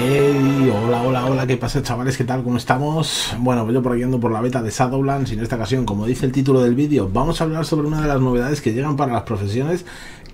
Hey, hola, hola, hola, ¿qué pasa chavales? ¿Qué tal? ¿Cómo estamos? Bueno, pues yo por aquí ando por la beta de Shadowlands y en esta ocasión, como dice el título del vídeo, vamos a hablar sobre una de las novedades que llegan para las profesiones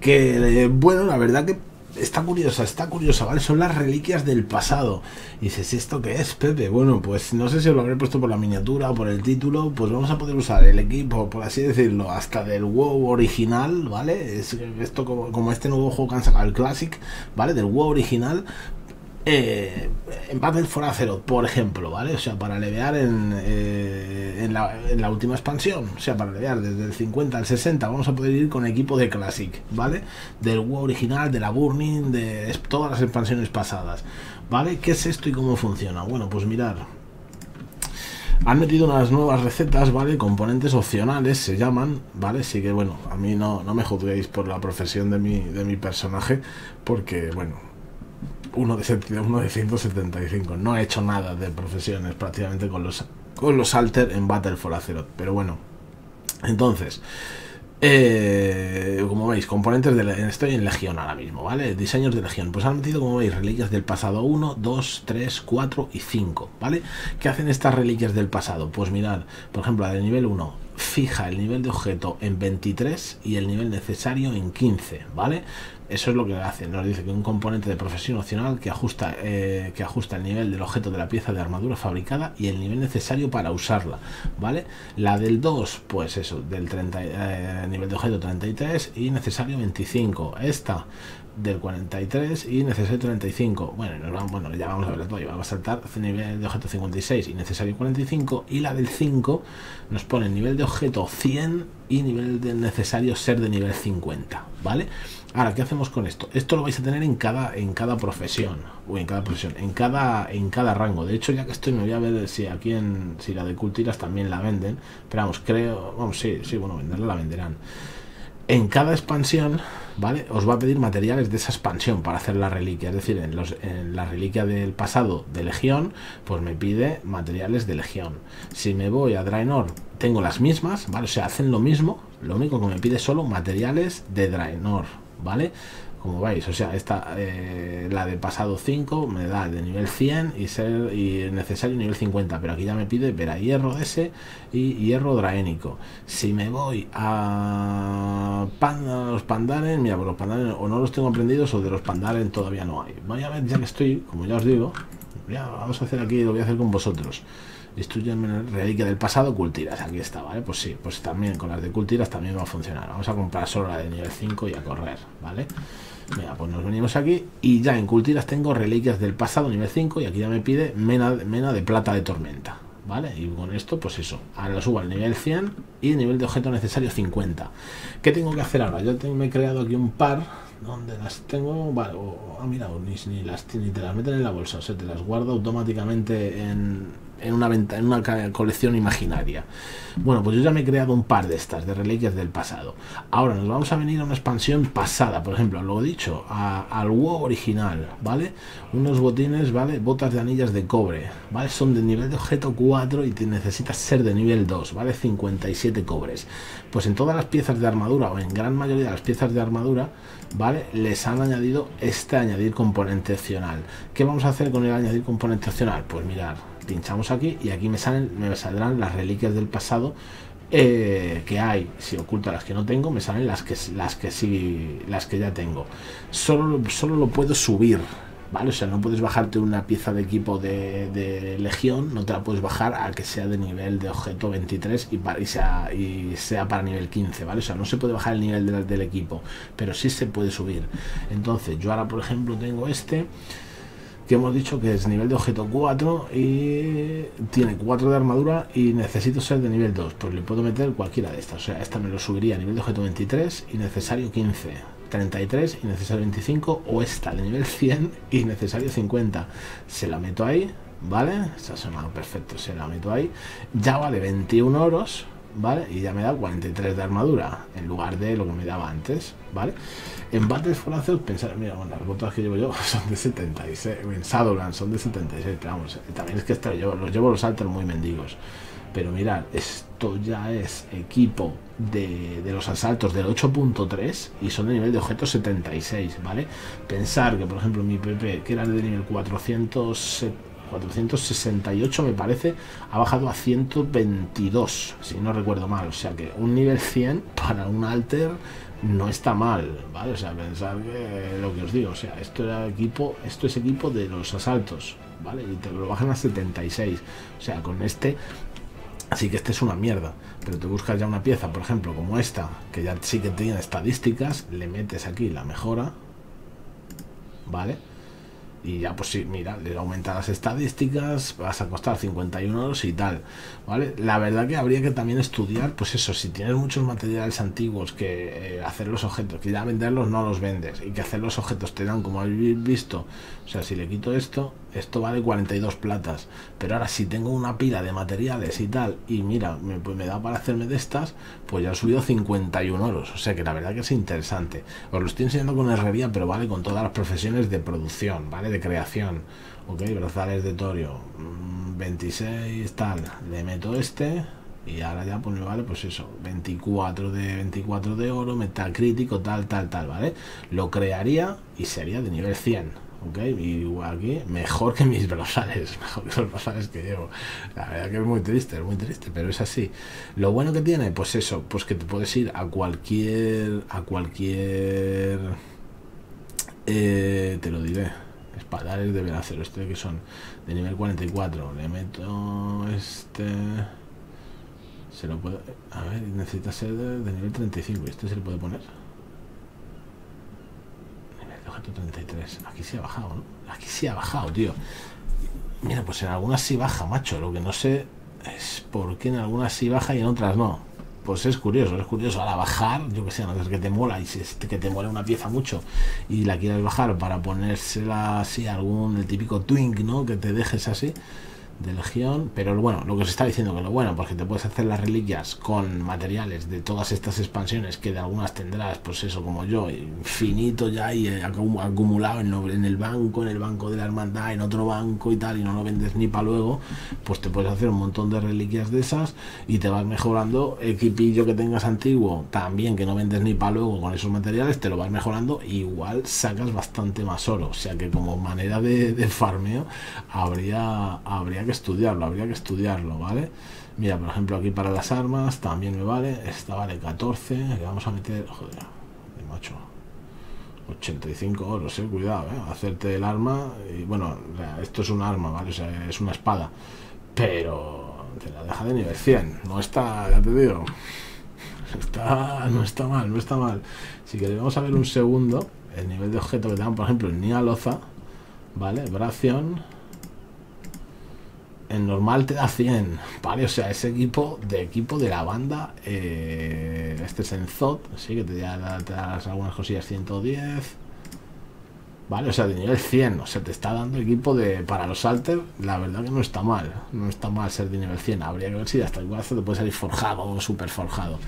que, eh, bueno, la verdad que está curiosa, está curiosa, ¿vale? Son las reliquias del pasado. Y dices, ¿esto qué es, Pepe? Bueno, pues no sé si os lo habré puesto por la miniatura o por el título, pues vamos a poder usar el equipo, por así decirlo, hasta del WoW original, ¿vale? Es, esto como, como este nuevo juego que han sacado, el Classic, ¿vale? Del WoW original, eh, en Battle for Azeroth, por ejemplo, ¿vale? O sea, para levear en, eh, en, la, última expansión, o sea, para levear desde el 50 al 60, vamos a poder ir con equipo de Classic, ¿vale? Del WoW original, de la Burning, de todas las expansiones pasadas, ¿vale? ¿Qué es esto y cómo funciona? Bueno, pues mirar. Han metido unas nuevas recetas, ¿vale? Componentes opcionales se llaman, ¿vale? Así que, bueno, a mí no, no me juzguéis por la profesión de mi, de mi personaje, porque, bueno, uno de, uno de 175. No he hecho nada de profesiones prácticamente con los, con los Alter en Battle for Azeroth. Pero bueno, entonces, eh, como veis, componentes de estoy en Legión ahora mismo, ¿vale? Diseños de Legión. Pues han metido, como veis, reliquias del pasado 1, 2, 3, 4 y 5, ¿vale? ¿Qué hacen estas reliquias del pasado? Pues mirad, por ejemplo, la de nivel 1, fija el nivel de objeto en 23 y el nivel necesario en 15, ¿vale? Eso es lo que hace, nos dice que un componente de profesión opcional que ajusta, eh, que ajusta el nivel del objeto de la pieza de armadura fabricada y el nivel necesario para usarla, ¿vale? La del 2, pues eso, del 30, eh, nivel de objeto 33 y necesario 25. Esta del 43 y necesario 35. Bueno, nos vamos, bueno, ya vamos a ver todo. Vamos a saltar nivel de objeto 56 y necesario 45. Y la del 5 nos pone nivel de objeto 100 y nivel de necesario ser de nivel 50. ¿Vale? Ahora, ¿qué hacemos con esto? Esto lo vais a tener en cada, en cada profesión. O en cada profesión, en cada, en cada rango. De hecho, ya que estoy, me voy a ver si aquí en. si la de cultiras también la venden. Pero vamos, creo. Vamos, sí, sí, bueno, venderla la venderán en cada expansión, ¿vale? Os va a pedir materiales de esa expansión para hacer la reliquia. Es decir, en, los, en, la reliquia del pasado de Legión, pues me pide materiales de Legión. Si me voy a Draenor, tengo las mismas, ¿vale? O sea, hacen lo mismo, lo único que me pide solo materiales de Draenor, ¿vale? Como veis, o sea, esta, eh, la de pasado 5 me da de nivel 100 y ser y necesario nivel 50, pero aquí ya me pide ver a hierro ese y hierro draénico. Si me voy a, los pandaren, mira, pues los pandaren o no los tengo aprendidos o de los pandaren todavía no hay. Voy a ver, ya que estoy, como ya os digo, ya vamos a hacer aquí, lo voy a hacer con vosotros. Destruyen reliquia del pasado, cultiras, aquí está, ¿vale? Pues sí, pues también con las de cultiras también va a funcionar. Vamos a comprar solo la de nivel 5 y a correr, ¿vale? Mira, pues nos venimos aquí y ya en cultiras tengo reliquias del pasado nivel 5 y aquí ya me pide mena, mena de plata de tormenta. ¿Vale? Y con esto, pues eso, ahora lo subo al nivel 100 y el nivel de objeto necesario 50. ¿Qué tengo que hacer ahora? Yo me he creado aquí un par donde las tengo, vale, o, ah, mira, ni, ni, las, ni te las meten en la bolsa, o sea, te las guardo automáticamente en, en una, venta, en una colección imaginaria. Bueno, pues yo ya me he creado un par de estas, de reliquias del pasado. Ahora nos vamos a venir a una expansión pasada, por ejemplo, lo he dicho, al WoW original, ¿vale? Unos botines, ¿vale? Botas de anillas de cobre, ¿vale? Son de nivel de objeto 4 y necesitas ser de nivel 2, ¿vale? 57 cobres. Pues en todas las piezas de armadura, o en gran mayoría de las piezas de armadura, ¿vale? Les han añadido este añadir componente opcional. ¿Qué vamos a hacer con el añadir componente opcional? Pues mirar, pinchamos aquí y aquí me salen me saldrán las reliquias del pasado eh, que hay si oculto las que no tengo me salen las que las que sí las que ya tengo. Solo solo lo puedo subir vale o sea no puedes bajarte una pieza de equipo de, legión no te la puedes bajar a que sea de nivel de objeto 23 y, para, y, sea, y sea para nivel 15 vale o sea no se puede bajar el nivel del equipo pero sí se puede subir. Entonces yo ahora por ejemplo tengo este que hemos dicho que es nivel de objeto 4 y tiene 4 de armadura y necesito ser de nivel 2, pues le puedo meter cualquiera de estas, o sea, esta me lo subiría a nivel de objeto 23 y necesario 15, 33 y necesario 25 o esta de nivel 100 y necesario 50, se la meto ahí, ¿vale? Está sonado perfecto, se la meto ahí, ya vale 21 oros, ¿vale? Y ya me da 43 de armadura en lugar de lo que me daba antes, ¿vale? En Battles for Azeroth, pensar, mira, bueno, las botas que llevo yo son de 76, en Shadowlands son de 76, pero vamos, también es que yo, los llevo los altos muy mendigos. Pero mirad, es esto ya es equipo de, los asaltos del 8.3 y son de nivel de objeto 76, ¿vale? Pensar que, por ejemplo, mi PP, que era de nivel 400, 468 me parece, ha bajado a 122, si no recuerdo mal. O sea que un nivel 100 para un alter no está mal, ¿vale? O sea, pensar que lo que os digo, o sea, esto era equipo, esto es equipo de los asaltos, ¿vale? Y te lo bajan a 76. O sea, con este Así que este es una mierda, pero te buscas ya una pieza, por ejemplo, como esta, que ya sí que tiene estadísticas, le metes aquí la mejora, ¿vale? Y ya pues sí, mira, le aumenta las estadísticas, vas a costar 51 euros y tal, ¿vale? La verdad que habría que también estudiar, pues eso, si tienes muchos materiales antiguos que eh, hacer los objetos, que ya venderlos no los vendes y que hacer los objetos te dan como habéis visto, o sea, si le quito esto, esto vale 42 platas, pero ahora si tengo una pila de materiales y tal, y mira, me, pues me da para hacerme de estas, pues ya ha subido 51 euros, o sea que la verdad que es interesante. Os lo estoy enseñando con herrería, pero vale con todas las profesiones de producción, ¿vale? De creación, ok, brazales de torio, 26 mm, tal, le meto este, y ahora ya pues me vale pues eso 24 de 24 de oro metal crítico tal tal tal vale lo crearía y sería de nivel 100 ok y aquí mejor que mis brazales mejor que los brazales que llevo la verdad que es muy triste es muy triste pero es así. Lo bueno que tiene pues eso pues que te puedes ir a cualquier a cualquier eh, te lo diré espadales de hacer este que son de nivel 44 le meto este se lo puedo a ver necesita ser de, de nivel 35 este se le puede poner 33. Aquí sí ha bajado, ¿no? Aquí sí ha bajado, tío. Mira, pues en algunas sí baja, macho. Lo que no sé es por qué en algunas sí baja y en otras no. Pues es curioso, es curioso. Ahora bajar, yo que sé, no es que te mola y que te mola una pieza mucho y la quieres bajar para ponérsela así, algún, el típico twink, ¿no? Que te dejes así de Legión, pero bueno, lo que os está diciendo que lo bueno, porque te puedes hacer las reliquias con materiales de todas estas expansiones que de algunas tendrás, pues eso como yo, infinito ya y eh, acumulado en, el banco, en el banco de la hermandad, en otro banco y tal, y no lo vendes ni para luego, pues te puedes hacer un montón de reliquias de esas y te vas mejorando equipillo que tengas antiguo, también que no vendes ni para luego con esos materiales, te lo vas mejorando, igual sacas bastante más oro, o sea que como manera de farmeo habría, habría que estudiarlo, habría que estudiarlo, ¿vale? Mira, por ejemplo, aquí para las armas también me vale. Esta vale 14. Le vamos a meter, joder, de macho. 85 euros, eh, cuidado, eh. Hacerte el arma. Y bueno, esto es un arma, ¿vale? Es una espada. Pero te la deja de nivel 100. No está, ya te digo. Está, no está mal, no está mal. Si queremos vamos a ver un segundo el nivel de objeto que te dan, por ejemplo, en Nialoza, ¿vale? Bración en normal te da 100, ¿vale? O sea, ese equipo de equipo de la banda, eh, este es en Zod, sí, que te da, algunas cosillas 110, ¿vale? O sea, de nivel 100, o sea, te está dando equipo de para los alter, la verdad que no está mal, no está mal ser de nivel 100, habría que ver si hasta igual te puede salir forjado o super forjado.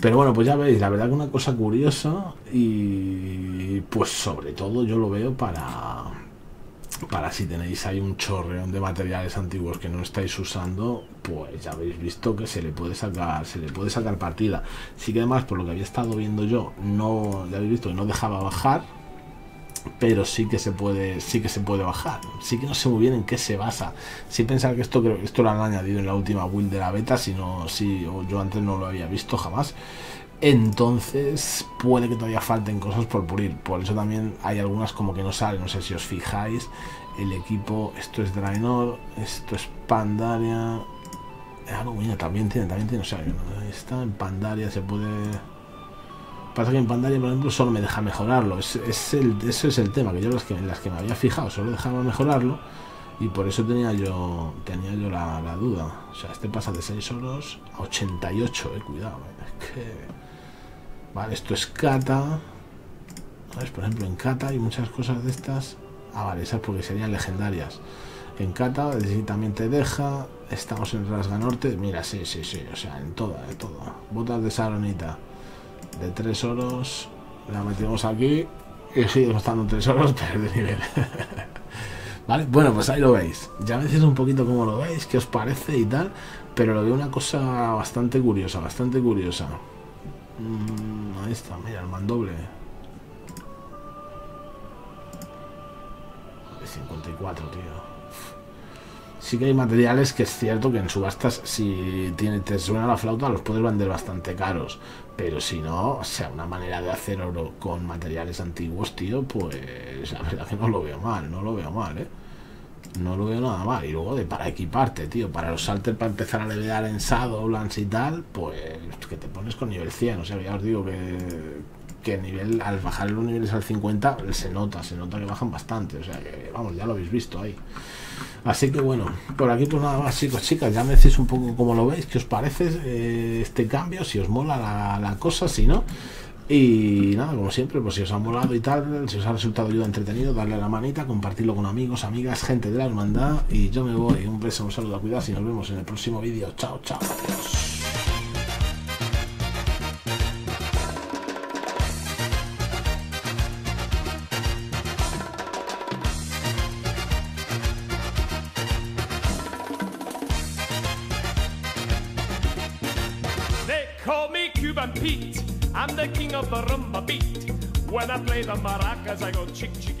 Pero bueno, pues ya veis, la verdad que una cosa curiosa y pues sobre todo yo lo veo para para si tenéis ahí un chorreón de materiales antiguos que no estáis usando, pues ya habéis visto que se le puede sacar, se le puede sacar partida. Sí que además, por lo que había estado viendo yo, no, ya habéis visto que no dejaba bajar, pero sí que se puede, sí que se puede bajar. Sí que no sé muy bien en qué se basa. Sí pensar que esto creo que esto lo han añadido en la última build de la beta, si no, si yo antes no lo había visto jamás. Entonces puede que todavía falten cosas por pulir. Por eso también hay algunas como que no salen. No sé si os fijáis. El equipo, esto es Draenor, esto es Pandaria. Ah, no, también tiene, también tiene. O sea, está en Pandaria, se puede. Pasa que en Pandaria, por ejemplo, solo me deja mejorarlo. Es, el, ese es el tema, que yo las que, las que me había fijado solo dejaba mejorarlo. Y por eso tenía yo tenía yo la, duda. O sea, este pasa de 6 oros a 88, eh, cuidado. Eh. Es que Vale, esto es kata. Por ejemplo, en kata hay muchas cosas de estas. Ah, vale, esas porque serían legendarias. En kata también te deja. Estamos en Rasga Norte. Mira, sí, sí, sí. O sea, en toda, en todo. Botas de saronita. De tres oros. La metemos aquí. Y sigue costando tres oros, pero de nivel. ¿Vale? Bueno, pues ahí lo veis. Ya me decís un poquito cómo lo veis, qué os parece y tal, pero lo veo una cosa bastante curiosa, bastante curiosa. Mm, ahí está, mira, el mandoble. De 54, tío. Sí que hay materiales que es cierto que en subastas, si tiene, te suena la flauta, los puedes vender bastante caros. Pero si no, o sea, una manera de hacer oro con materiales antiguos, tío, pues la verdad que no lo veo mal, no lo veo mal, ¿eh? No lo veo nada mal. Y luego de para equiparte, tío, para los salters para empezar a levear en Shadowlands y tal, pues que te pones con nivel 100. O sea, ya os digo que, que nivel, al bajar los niveles al 50 se nota, se nota que bajan bastante. O sea, que vamos, ya lo habéis visto ahí. Así que bueno, por aquí pues nada más chicos, chicas, ya me decís un poco cómo lo veis, qué os parece eh, este cambio, si os mola la, cosa, si no. Y nada, como siempre, pues si os ha molado y tal, si os ha resultado ayuda entretenido, darle la manita, compartirlo con amigos, amigas, gente de la hermandad. Y yo me voy. Un beso, un saludo, cuidado y nos vemos en el próximo vídeo. Chao, chao. Pete. I'm the king of the rumba beat. When I play the maracas, I go chick chick.